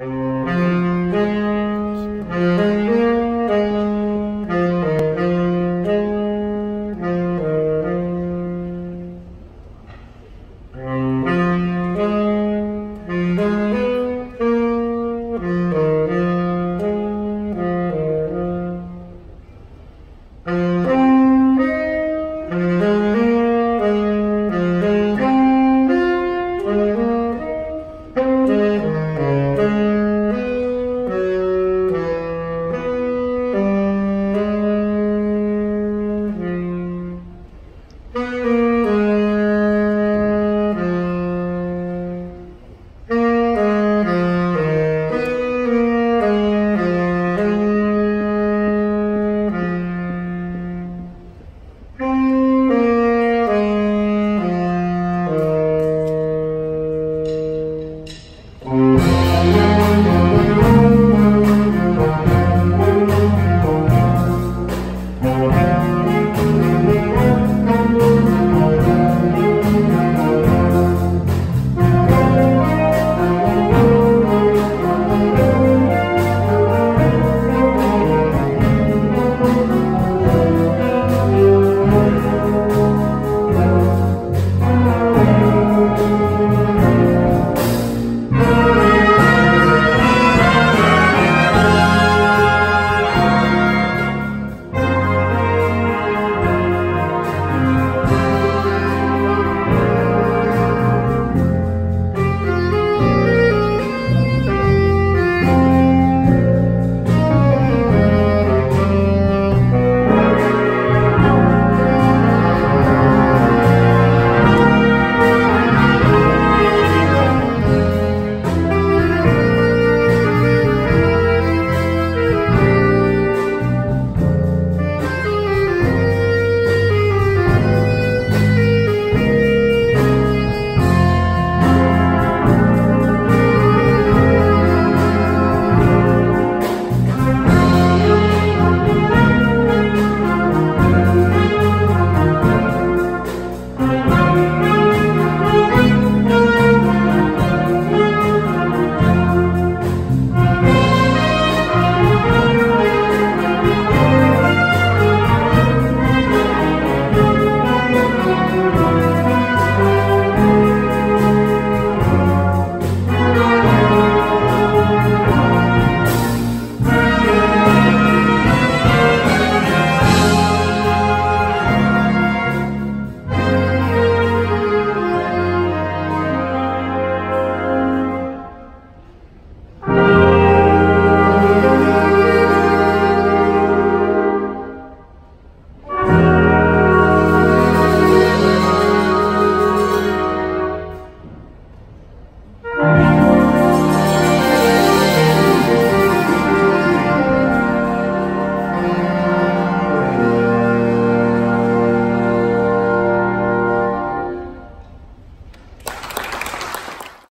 Mm-hmm.